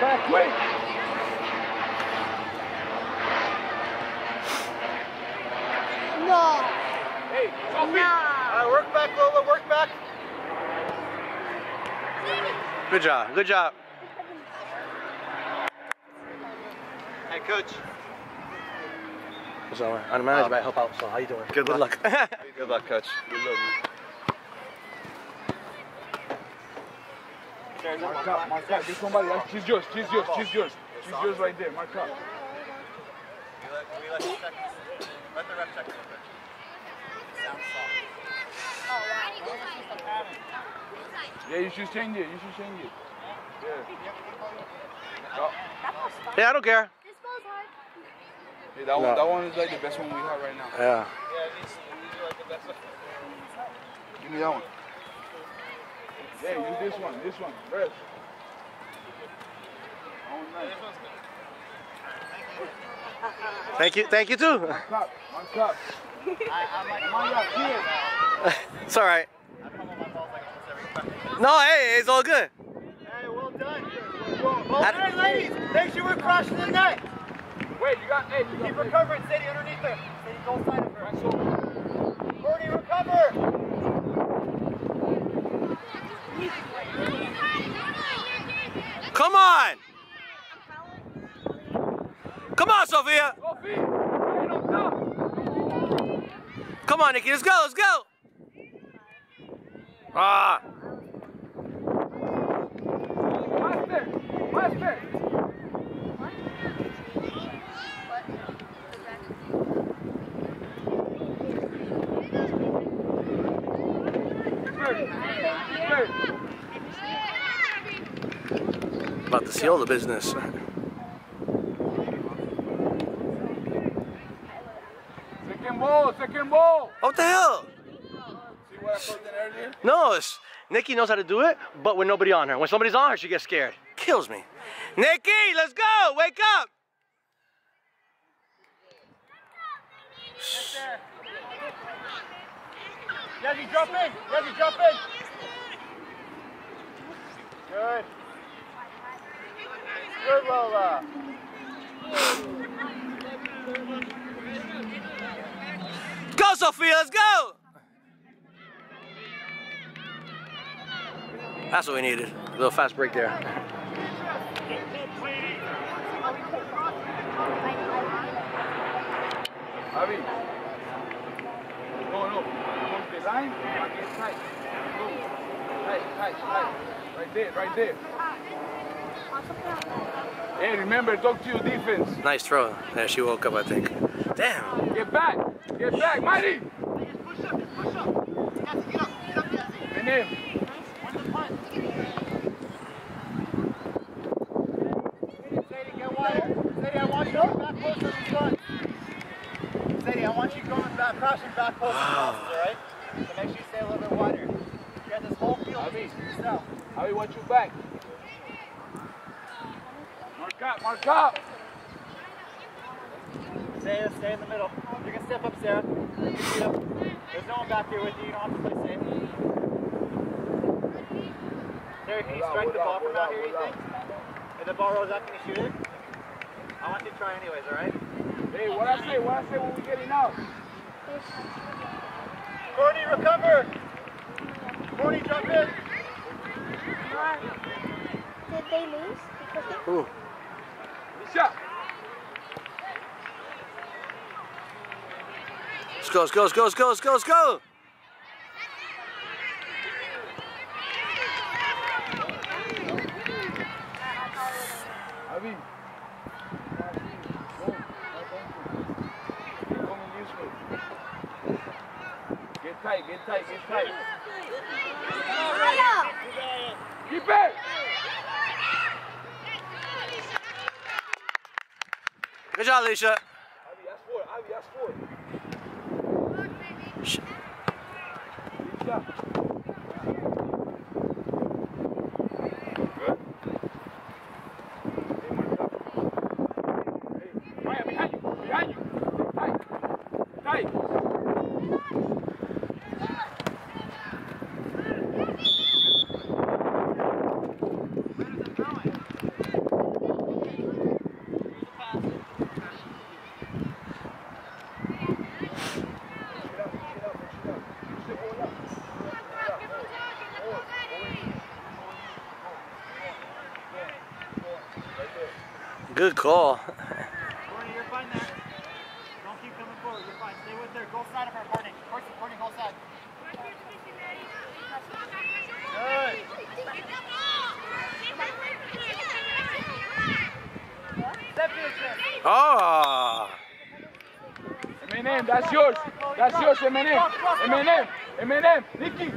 Back, wait. No. Hey, Sophie. No. All right, work back, Lola, work back. Good job. Good job. Hey, coach. So, I'm managed um, by Help Out. So, how you doing? Good luck. luck. Good luck, coach. Good luck. Mark up, mark up. Get somebody. That's, she's yours. She's yours. She's yours. She's yours right there. Mark up. Let the ref check real quick. Yeah, you should change it. You should change it. Yeah. Yeah, I don't care. This ball's hard. yeah, that, one, No. that one is like the best one we have right now. Yeah. Yeah, these, these are like the best. one. Give me that one. Yeah, use this one. This one. Rest. Oh, nice. Thank you. Thank you too. Mark up. Mark up. Come on, yeah, here. It's all right. No, hey, it's all good. Hey, well done. Well I- done, ladies. Make sure we're crushing the net. Wait, you got, hey, you got Keep recovering, steady underneath her. Steady, go side of her. Courtney, recover. Come on. Come on, Sophia. Sophie, right on top. Come on, Nikki. Let's go. Let's go. Ah. Master, master. About to seal the business. Second ball, second ball. What the hell? See what I put earlier? No, it's, Nikki knows how to do it, but with nobody on her. When somebody's on her, she gets scared. Kills me. Nikki, let's go. Wake up. Jazzy, jump in. Jump in. Good. Good, Lola. Go, Sophia. Let's go. That's what we needed. A little fast break there. Javi. No, no. Come the line. Get tight. Go. Tight, tight, tight. Right there, right there. Hey, remember, talk to your defense. Nice throw. Yeah, she woke up, I think. Damn. Get back. Get back, Mighty. And then. Sadie, get wider. Sadie, I want you going back post on these. Sadie, I want you going back, crossing back post on these runs, alright? So make sure you stay a little bit wider. You got this whole field piece to yourself. Javi, watch your back. Mark up, mark up. Sarah, stay in the middle. You can step up, Sarah. Keep your feet up. There's no one back here with you. You don't have to play safe. Sarah, can you strike the ball from out here, you think? If the ball rolls up, can you shoot it? I want you to try anyways, alright? Hey, what I say, what I say when we getting out? Courtney, recover! Courtney, jump in! Did they lose? Ooh. Shot. Let's go, let's go, let's go, let's go, let's go. Javi. Go. Keep coming this way. Get tight, get tight, get tight. Keep it! Good job, Alicia. Javi, that's four. Javi, that's four. Sh- Good shot. Good. Hey, mark up. Hey, Maya, behind you, behind you. Tight, tight. Good call. Courtney, you're fine there. Don't keep coming forward. You're fine. Stay with her. Go side of her, Courtney. Courtney, Courtney, go side. Good. Step to the chin. Ah. Oh. Eminem, that's yours. That's yours, Eminem. Eminem. Eminem. Nikki.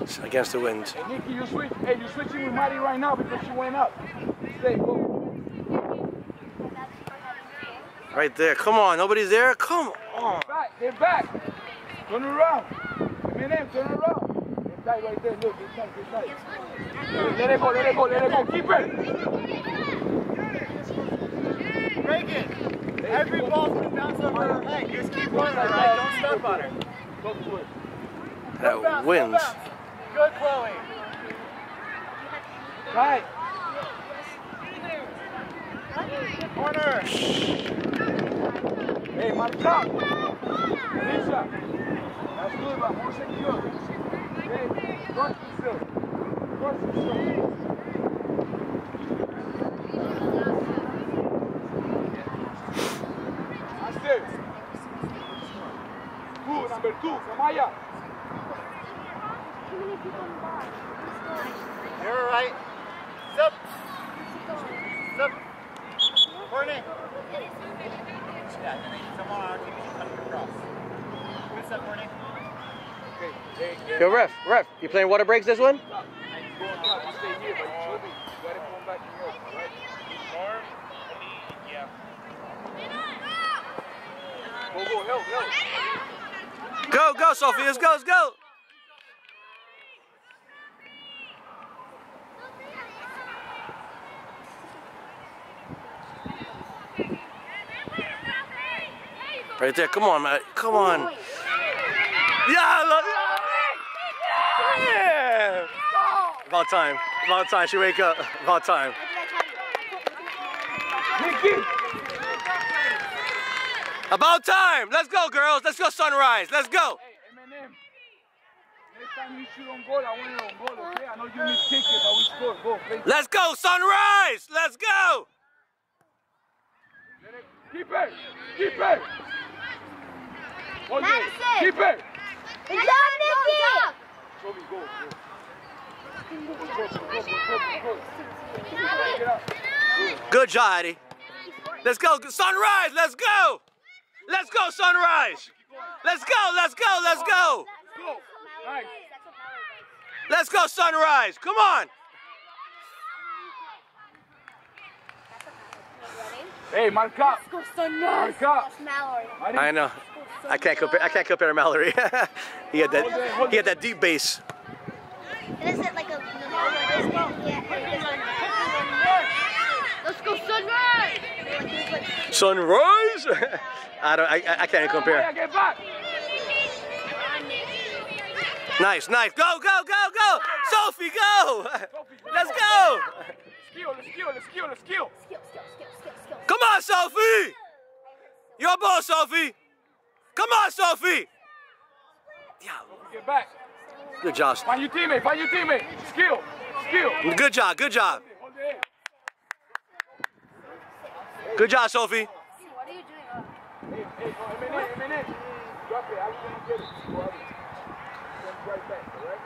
It's against the wind. Hey, Nikki, you switch. Hey, you switching with Maddie right now because she went up. Stay, go. Right there. Come on. Nobody's there. Come on. Back, get back. Turn around. Eminem, turn around. Get tight right there. Look, get tight, get tight. Let it go, let it go, let it go. Keep it. Reagan, every ball's gonna bounce over her leg. Just keep running, all right? Don't step on her. Go to it. That bounce, go wins. bounce. Good, Chloe. Right. Corner. Hey, march up. Alicia. That's good, but more secure. Hey. Trust yourself. That's it. Two, number two, Samaya. You're all right. Step. Step. Courtney. Yeah, and then someone on our team should cut across. Good step, Courtney. Okay, hey, hey. Yo, ref, ref. You playing water breaks this one? Go on top, you stay here, but you should be. You gotta come back in yours, alright? Go, go, help, help. Go, go, Sophie. Let's go, let's go. Right there. Come on, man. Come on. Yeah, look. Yeah. About time. About time. She wake up. About time. About time. Let's go, girls. Let's go, sunrise. Let's go. Hey, Eminem. Next time you shoot on goal, I want it on goal, okay? I know you need ticket, but we score. Go, play. Let's go, sunrise. Let's go. Keep it! Keep it! Hold! Madison! Keep it! Good job, Nikki! Toby, go, go. Go, go, go, go, go, go, go. Get up. Good job, Eddie. Let's go, sunrise. Let's go. Let's go, sunrise. Let's go. Let's go. Let's go. Go! Let's go, sunrise. Come on. Hey, mark up! Go sunrise. Mark up! I know. I can't compare. I can't compare to Mallory. he had that. He had that deep bass. Is it like a Let's go sunrise! Sunrise. I don't. I, I can't compare. Maya, get back! Nice, nice. Go, go, go, go. Sophie, go. Let's go. Skill, let's skill, let's skill, let's skill! Skill, skill, skill, skill, skill. Come on, Sophie. Your ball, Sophie. Come on, Sophie. Yeah. Get back! Good job. Find your teammate, find your teammate! Skill! Skill! Good job. Good job. Good job, Sophie. What are you doing? Hey, hey, go, Eminem, Eminem! Drop it, how you gonna get it? Go out. Right back, alright?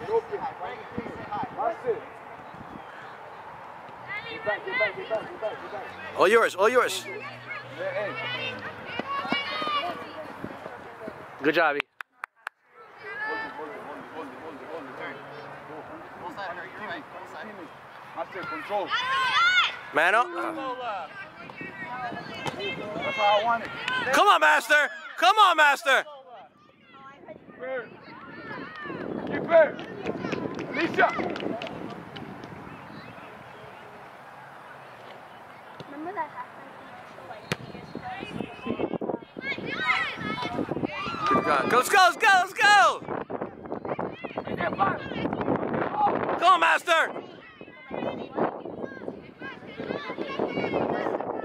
Get open, find. That's it. Get back, get back, get back, get back, get back. All yours. All yours. Good job. E. Hold it, hold it, hold it, hold it, hold it, hold it. Full side, her. You're right. Full side. That's it, control. Man up. That's how I want it. Come on, Master. Come on, Master. Keep fair. Alicia! Job. Go, go. Let's go. Let's go. Hey, get back! Come on, Master.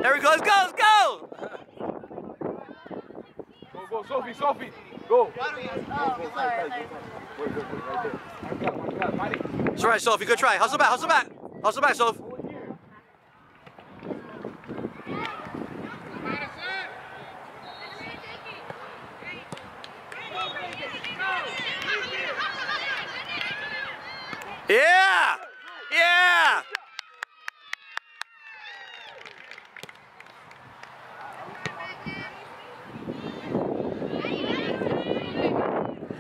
There we go. Let's go. Let's go. Go, go, Sophie, Sophie! Go! It's all right, Sophie. Good try. Hustle back. Hustle back. Hustle back, Soph. Yeah! Yeah!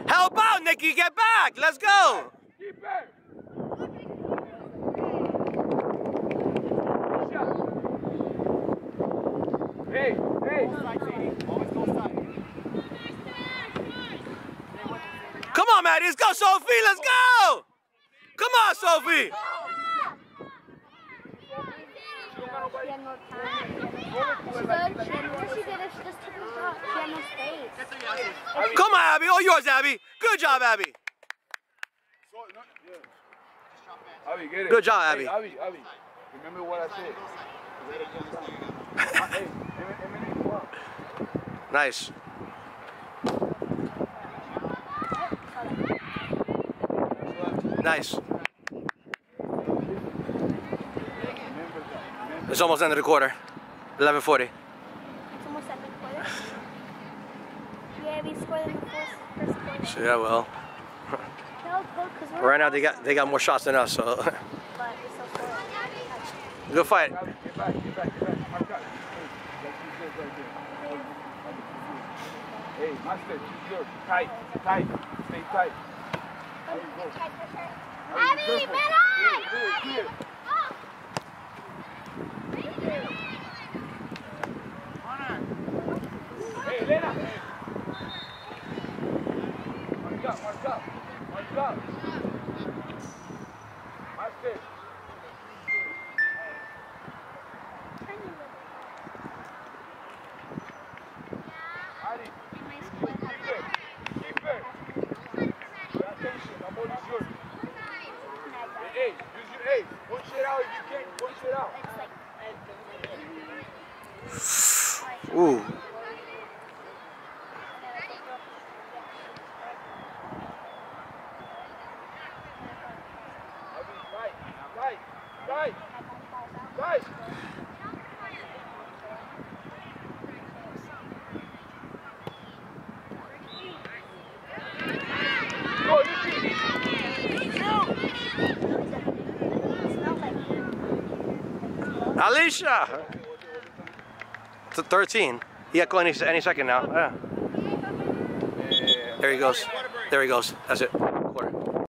Help out, Nikki. Get back. Let's go. Keep back. Come on, Maddie. Let's go, Sophie. Let's go. Come on, Sophie. Come on, Abby. All yours, Abby. Good job, Abby. Abby, get it. Good job, Abby. Hey, Abby, Abby. Remember what I said. hey, Eminem, Eminem, come on. Nice. Nice. It's almost end of the quarter. 11:40. It's almost second quarter. Yeah, we scored in the first, first quarter. So, yeah, well, No, right now they got they got more shots than us. So, But we good fight. Get back, get back, get back. Hey, like you said right there. Hey, master, she's yours. Tight, tight. Stay tight. There you go. Ooh. Alicia! To 13. He got going any, any second now. Yeah. There he goes. There he goes. That's it.